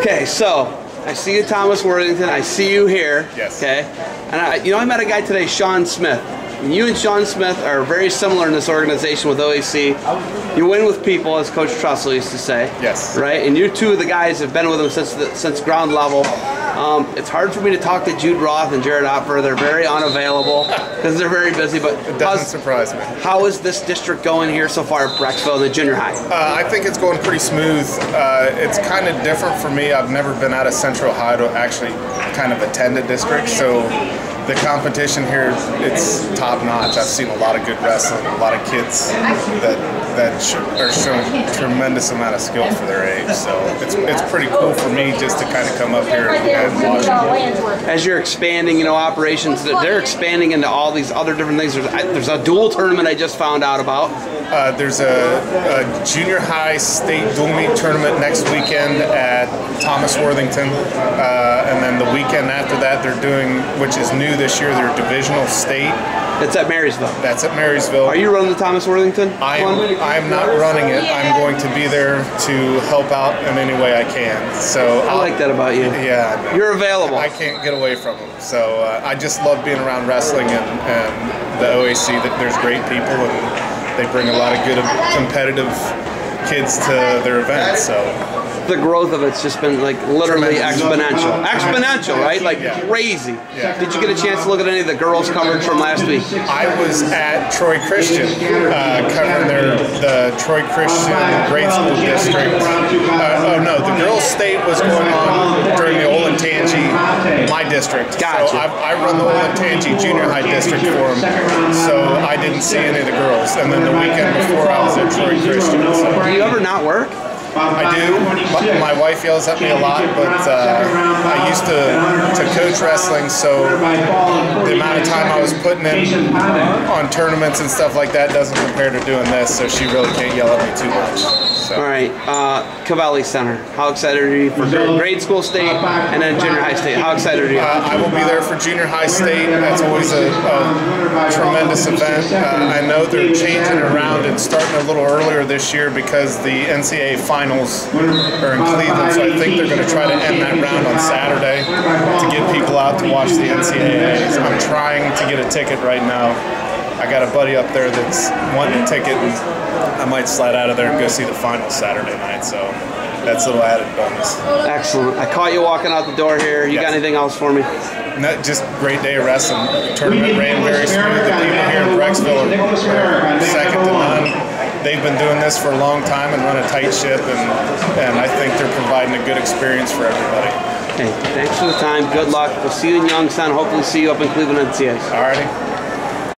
Okay, so I see you, Thomas Worthington. I see you here. Yes. Okay. And I, you know, I met a guy today, Sean Smith. And you and Sean Smith are very similar in this organization with OAC. You win with people, as Coach Trussell used to say. Yes. Right. And you two of the guys have been with him since the, since ground level. Um, it's hard for me to talk to Jude Roth and Jared Opfer. They're very unavailable because they're very busy. But It doesn't surprise me. how is this district going here so far at Brecksville, the junior high? Uh, I think it's going pretty smooth. Uh, it's kind of different for me. I've never been out of Central High to actually kind of attend a district, so the competition here it's top notch. I've seen a lot of good wrestling, a lot of kids that that are showing tremendous amount of skill for their age. So it's it's pretty cool for me just to kind of come up here and watch as you're expanding, you know, operations, they're they're expanding into all these other different things. There's, I- there's a dual tournament I just found out about. Uh, there's a, a junior high state dual meet tournament next weekend at Thomas Worthington, uh, and then the weekend after that they're doing, which is new this year, their divisional state. It's at Marysville. That's at Marysville. Are you running the Thomas Worthington I'm, one? I'm not running it. I'm going to be there to help out in any way I can. So I like that about you. Yeah, You're available. I can't get away from them. So uh, I just love being around wrestling and, and the OAC. That there's great people and they bring a lot of good competitive kids to their events. So the growth of it's just been like literally Tremendous. exponential. Exponential, right? Like Yeah. crazy. Yeah. Did you get a chance to look at any of the girls' coverage from last week? I was at Troy Christian uh, covering their the Troy Christian grade school district. Uh, oh no, the girls' state was going on during the Olentangy, my district. Gotcha. So I, I run the Olentangy junior high district for them. So I didn't see any of the girls. And then the weekend before, I was at Troy Christian. So Do you ever not work? I do. My, my wife yells at me a lot, but uh, I used to to coach wrestling, so the amount of time I was putting in on tournaments and stuff like that doesn't compare to doing this. So she really can't yell at me too much. So. All right, uh, Cavalli Center. How excited are you for grade school state and then junior high state? How excited are you? Uh, I will be there for junior high state. That's always a, a tremendous event. Uh, I know they're changing around and starting a little earlier this year because the NCAA finals are in Cleveland. So I think they're going to try to end that round on Saturday to get people out to watch the NCAAs. I'm trying to get a ticket right now. I got a buddy up there that's wanting a ticket, and I might slide out of there and go see the finals Saturday night. So that's a little added bonus. Excellent. I caught you walking out the door here. You got anything else for me? Not just great day of wrestling. The tournament ran very smooth. The people here in Brecksville are second to none. They've been doing this for a long time and run a tight ship, and, and I think they're providing a good experience for everybody. Hey, thanks for the time. Good luck. We'll see you in Youngstown. Hopefully, see you up in Cleveland NCAs. Alrighty.